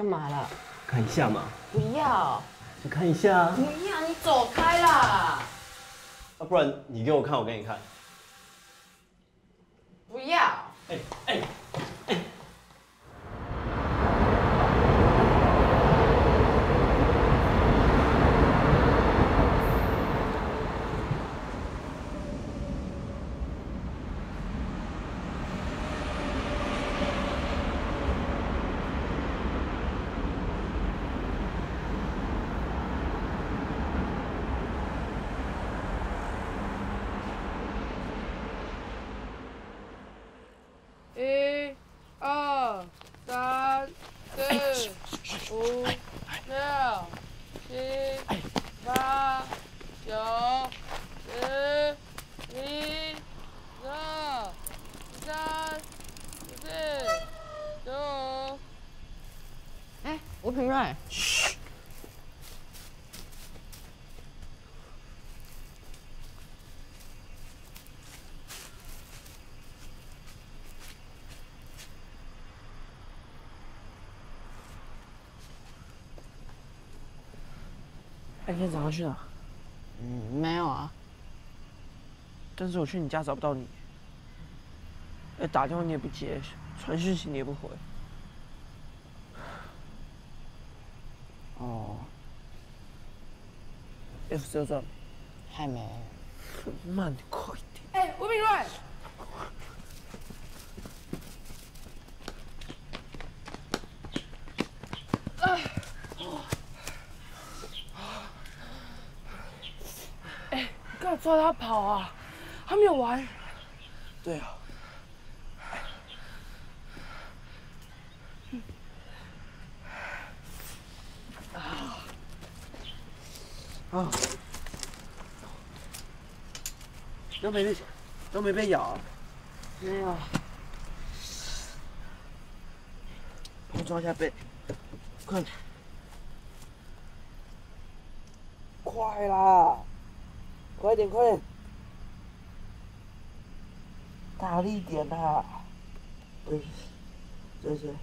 干嘛了？看一下嘛，不要，就看一下啊，不要，你走开啦！啊不然你给我看，我给你看。不要，哎哎哎，一、二、三、四、五、六、七、八、九、十、一、十二、十三、十四、十五。哎，吴品瑞，哎，你早上去哪？嗯，没有啊，但是我去你家找不到你。哎，打电话你也不接，传讯息你也不回。哦，F 十二转，还没。慢点，快一点。哎，吴炳瑞，哎，你干嘛抓他跑啊？还没有完。对啊。啊！都没被都没被咬，没有，帮我装一下背，快，快啦，快点快点，大力点呐！对，就是。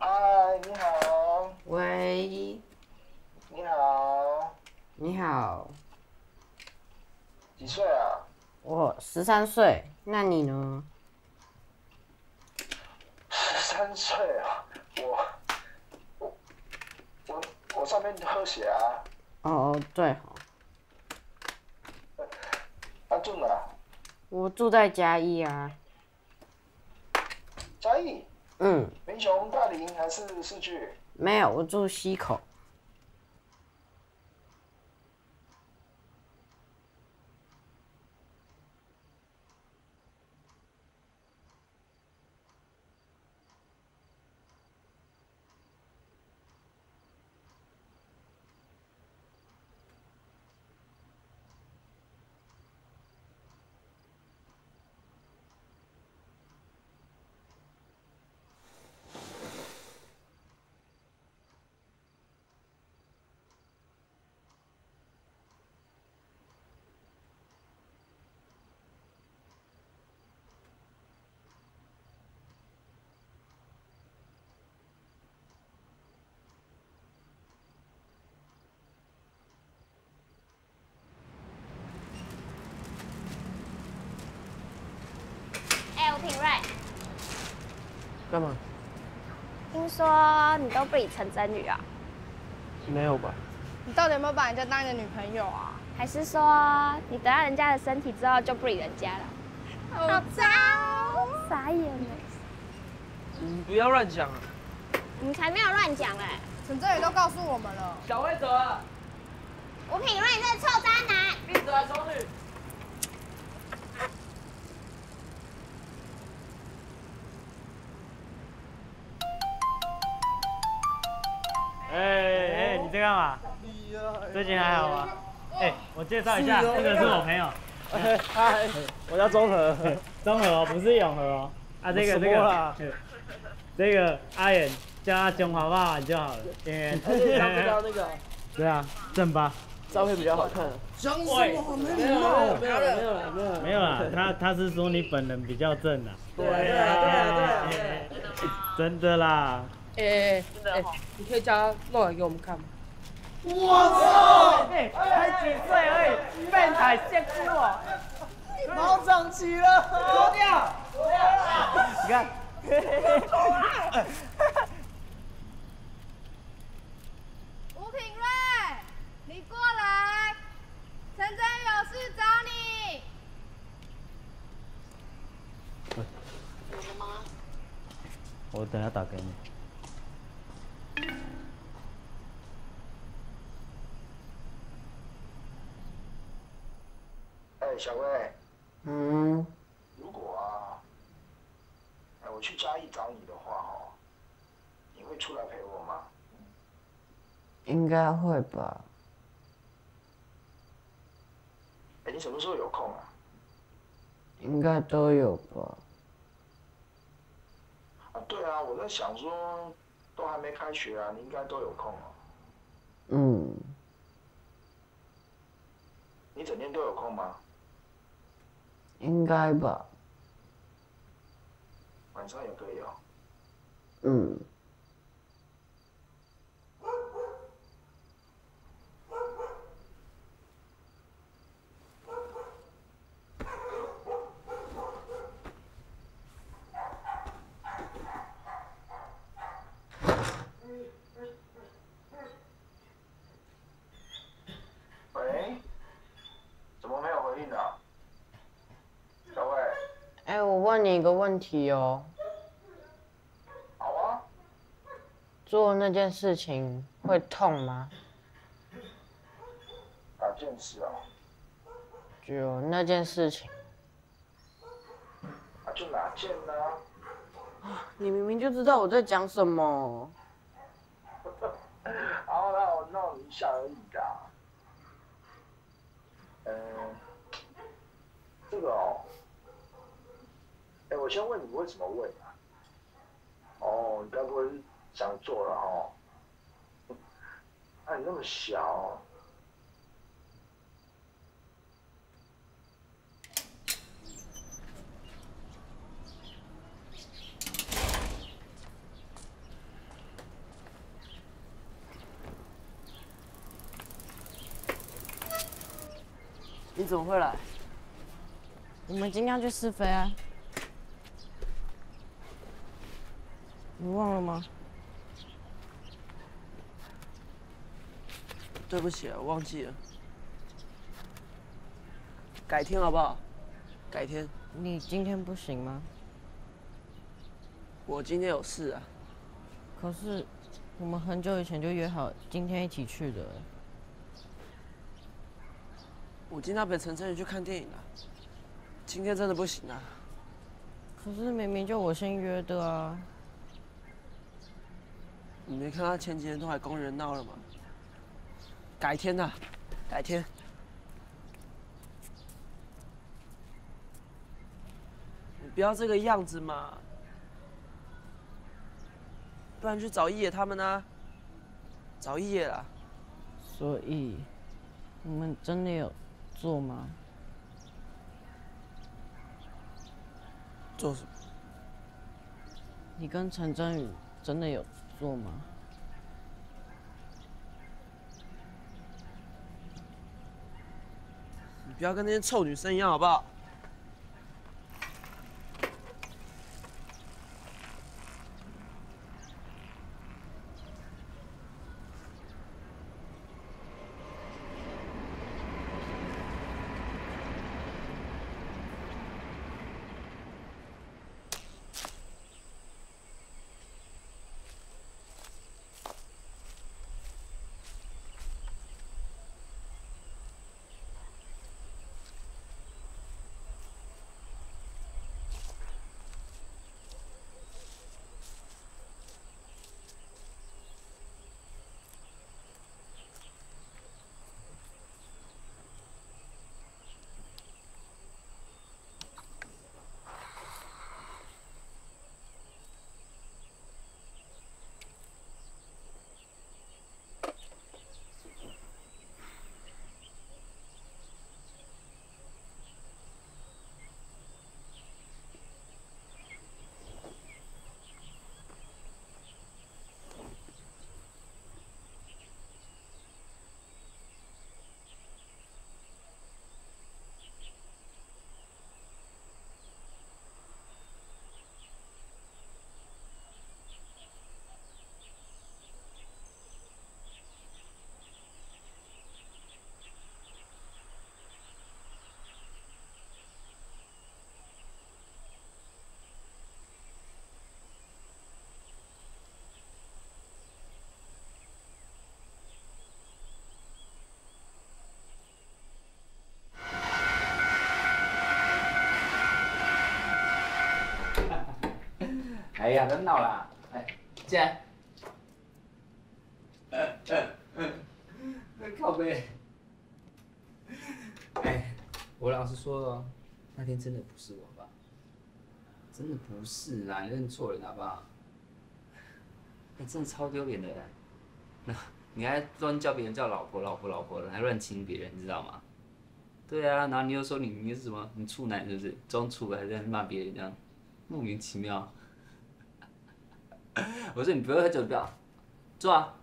嗨，你好，喂，你好，你好，几岁啊？我十三岁，那你呢？十三岁啊，我，我，我，我上面喝血啊，哦哦，对哦，啊住哪？我住在嘉义啊。嘉义、嗯，民雄、大林还是市区？没有，我住溪口。哎，吴品瑞，干嘛？听说你都不理陈真宇啊？没有吧？你到底有没有把人家当你的女朋友啊？还是说你得到人家的身体之后就不理人家了？好糟，傻眼了。你不要乱讲啊！你才没有乱讲嘞！陈真宇都告诉我们了。小薇走了，吴品瑞这臭渣男！闭嘴啊，丑女！你在干嘛？最近还好吗？哎，我介绍一下，这个是我朋友，嗨，我叫中和。中和哦，不是永和哦。啊，这个什这个这个阿远叫他中华爸爸就好了，因为而且他们家那个对啊，正吧？照片比较好看。讲什喂么？没没有了，没有了，没有了，没有了。没有啦，他他是说你本人比较正啊。对啊，对啊，对啊。真的啦。哎哎哎，你可以叫他弄来给我们看吗？哎，才几岁而已，变态现哭哦。毛长齐了，脱掉。脱掉你看，吴品瑞，你过来，陈真有事找你。我等下打给你。哎，小薇，嗯，如果啊，哎，我去嘉义找你的话哦，你会出来陪我吗？应该会吧。哎，你什么时候有空啊？应该都有吧。啊，对啊，我在想说，都还没开学啊，你应该都有空啊。嗯，你整天都有空吗？应该吧。晚上也可以哦。嗯，喂，怎么没有回应啊？小薇，哎、我问你一个问题哦，好啊。做那件事情会痛吗？哪件事啊？就那件事情，啊，就哪件呢、你明明就知道我在讲什么。好，那我闹你一下而已的。嗯，这个哦，哎，我先问你为什么问啊？哦，你该不会是想做了哦？那、你那么小，你怎么会来？我们今天要去试飞啊，你忘了吗？对不起啊，我忘记了。改天好不好？改天，你今天不行吗？我今天有事啊。可是我们很久以前就约好今天一起去的。我今天要陪陈晨宇去看电影啊。今天真的不行啊。可是明明就我先约的啊。你没看他前几天都还公园闹了吗？改天呐、改天。你不要这个样子嘛，不然去找一野他们啊。找一野啦。所以，你们真的有做吗？做什么？你跟陈真宇真的有做吗？你不要跟那些臭女生一样好不好？呀，别闹了，来进来。靠背。哎，我老实说哦，那天真的不是我吧？真的不是啦，你认错人好不好？哎，真的超丢脸的。那你还乱叫别人叫老婆、老婆、老婆的，还乱亲别人，你知道吗？对啊，然后你又说你你是什么？你处男是不是？装处还在骂别人这样，莫名其妙。我说你不要喝酒，不要坐啊。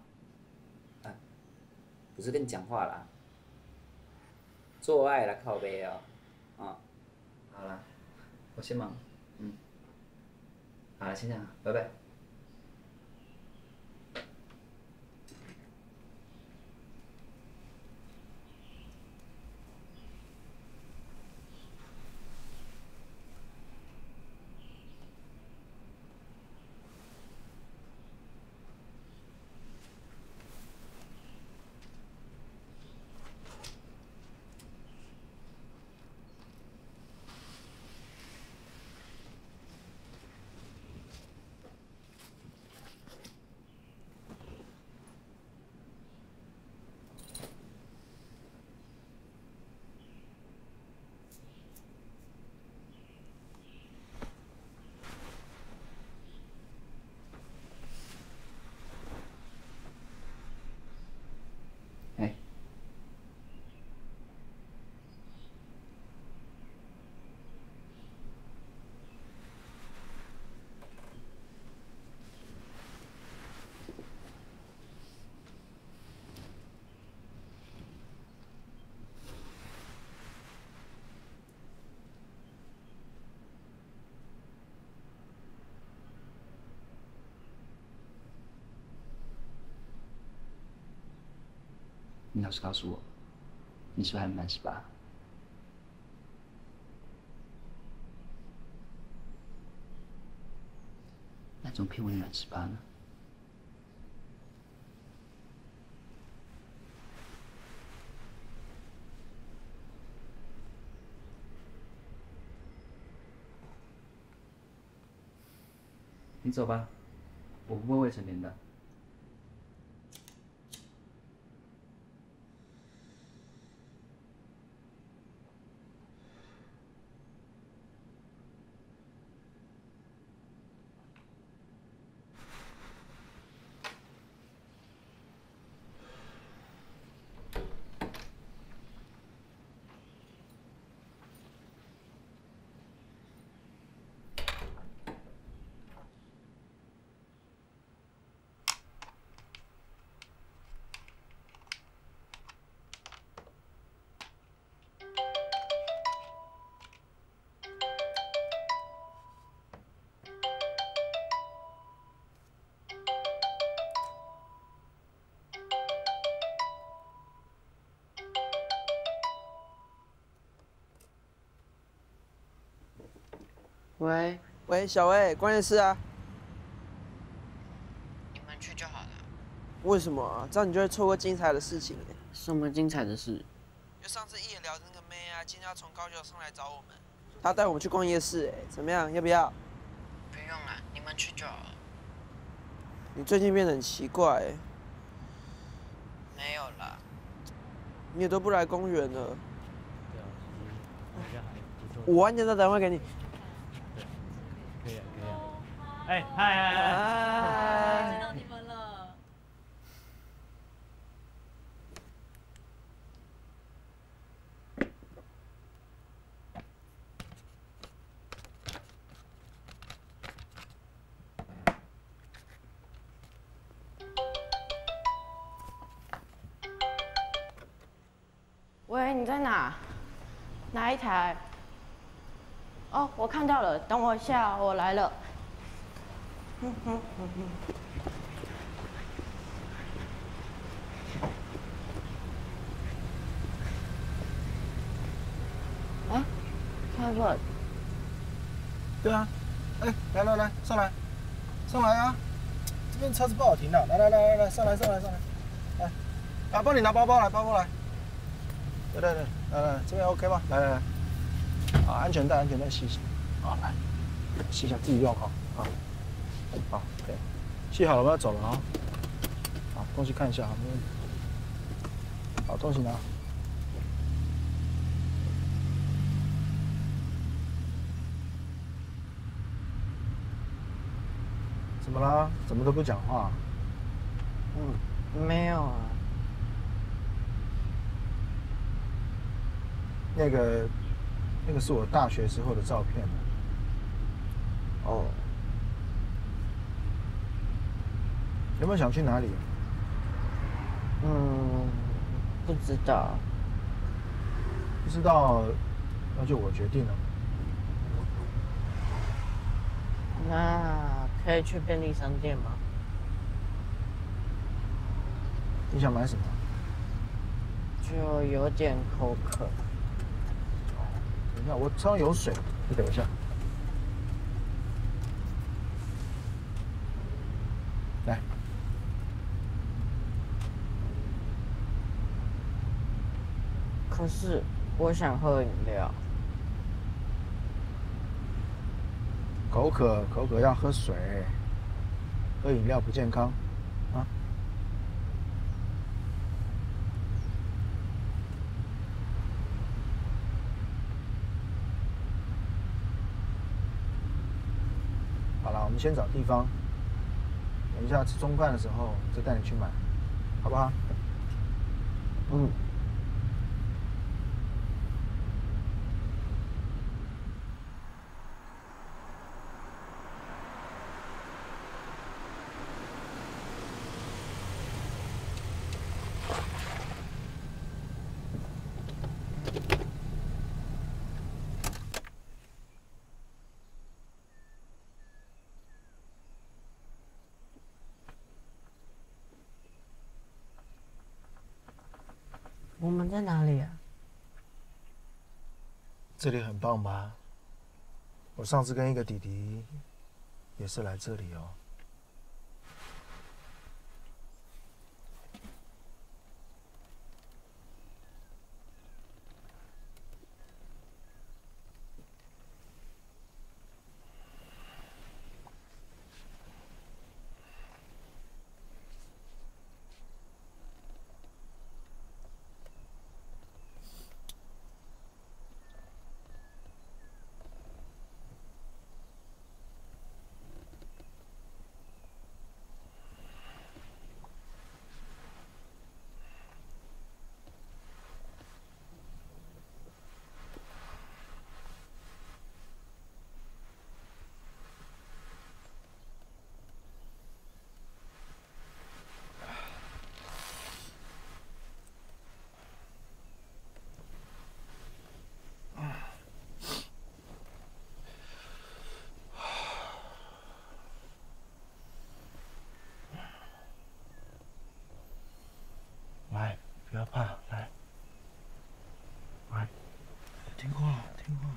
啊，不是跟你讲话啦，做爱了，靠背哦。啊，好了，我先忙，嗯。好了，先这样，拜拜。哎，你老实告诉我，你是不是还没满十八？那怎么骗我你满十八呢？你走吧，我不问未成年的。喂喂，小薇，关键是啊。你们去就好了。为什么啊？这样你就会错过精彩的事情哎。什么精彩的事？就上次一眼聊的那个妹啊，今天要从高雄上来找我们，她带我们去逛夜市哎，怎么样？要不要？不用了，你们去就好了。你最近变得很奇怪哎。没有了。你也都不来公园了。对啊。我晚点再打电话给你。哎，嗨嗨嗨！见到你们了。喂，你在哪？哪一台？哦，我看到了，等我一下，我来了。哼哼哼哼。啊，Kevin，对啊，哎，来来来，上来，上来啊！这边车子不好停的，来来来来来，上来上来上来，来，啊，帮你拿包包来，包包来。对对对，来来，这边 OK 吧？来来来，啊，安全带安全带系一下，好来，系一下自己用好啊。系好了，我要走了啊。好，东西看一下啊。好，东西拿。怎么啦？怎么都不讲话？嗯，没有啊。那个，那个是我大学时候的照片。哦。有没有想去哪里？嗯，不知道。不知道，那就我决定了。那可以去便利商店吗？你想买什么？就有点口渴。等一下，我车上有水，你等一下。来。可是我想喝饮料。口渴，口渴要喝水，喝饮料不健康，啊。好了，我们先找地方，等一下吃中饭的时候再带你去买，好不好？嗯。我们在哪里啊？这里很棒吧？我上次跟一个弟弟也是来这里哦。来，不要怕，来，来，听话，听话，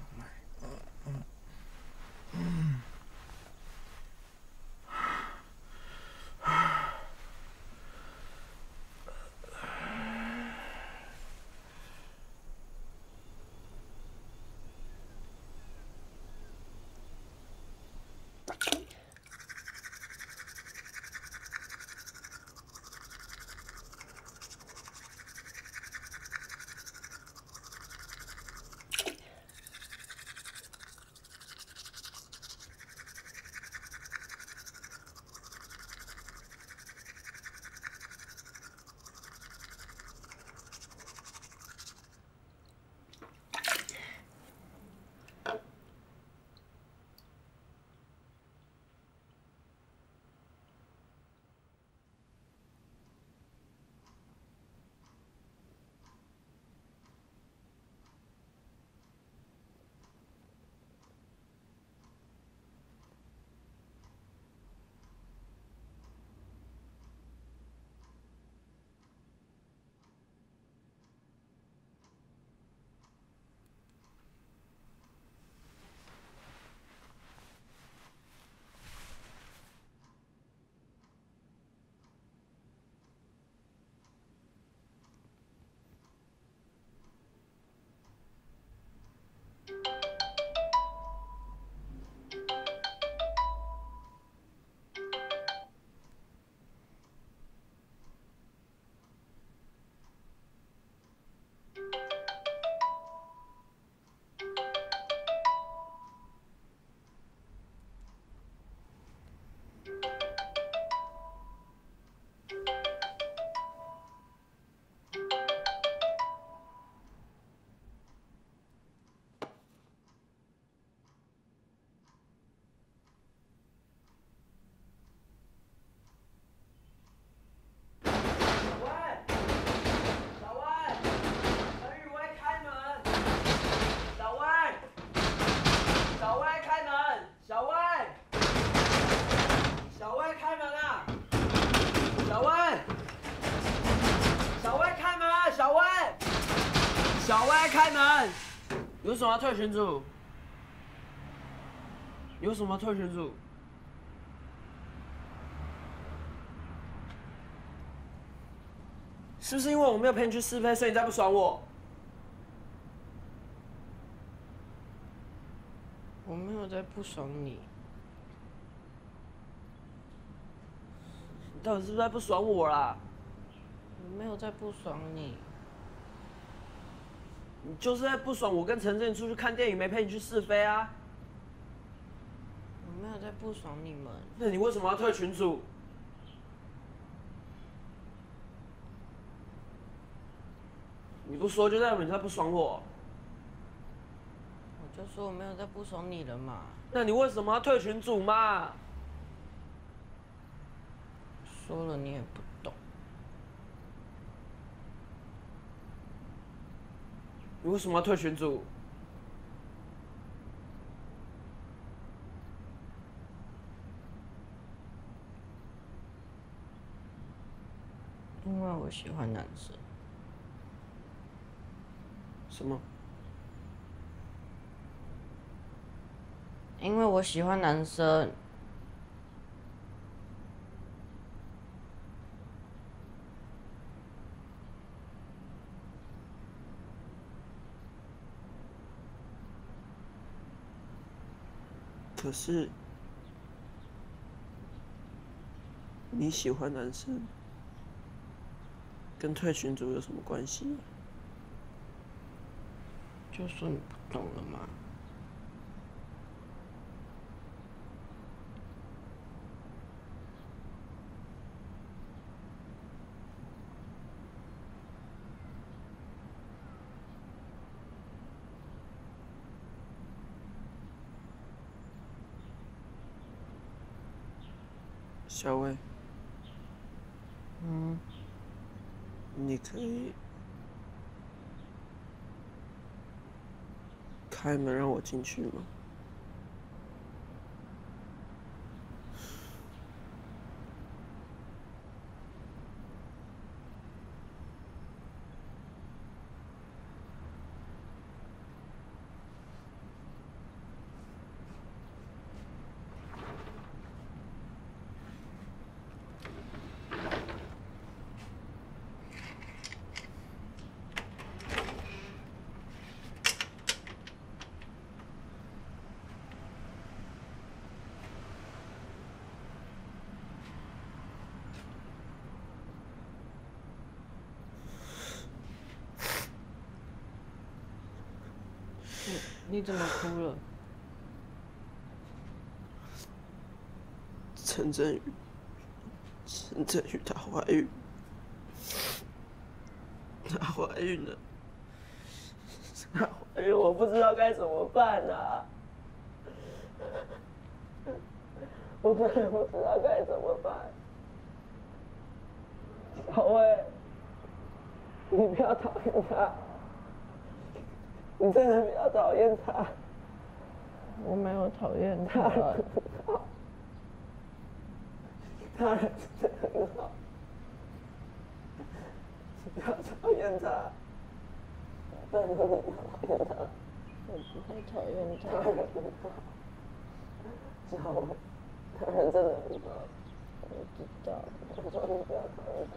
你为什么要退群组？有什么要退群组？是不是因为我没有陪你去试飞，所以你才不爽我？我没有在不爽你，你到底是不是在不爽我啦？我没有在不爽你，你就是在不爽我跟陈振出去看电影，没陪你去试飞啊？我没有在不爽你们。那你为什么要退群组？你不说就代表你在不爽我。我就说我没有在不爽你了嘛。那你为什么要退群组嘛？说了你也不懂。你为什么要退群组？因为我喜欢男生。什么？因为我喜欢男生。可是你喜欢男生，跟退群组有什么关系？就说你不懂了嘛。小薇，嗯，你可以开门让我进去吗？你怎么哭了？陈振宇，陈振宇她怀孕，她怀孕了，她怀孕，我不知道该怎么办啊！我真的不知道该怎么办。小薇，你不要讨厌他，你真的不要讨厌他。我没有讨厌他。他人真的很好，不要讨厌他，拜托你不要讨厌他。我不会讨厌他他。人很好，小薇，他人真的很好。我知道。我说你不要讨厌他。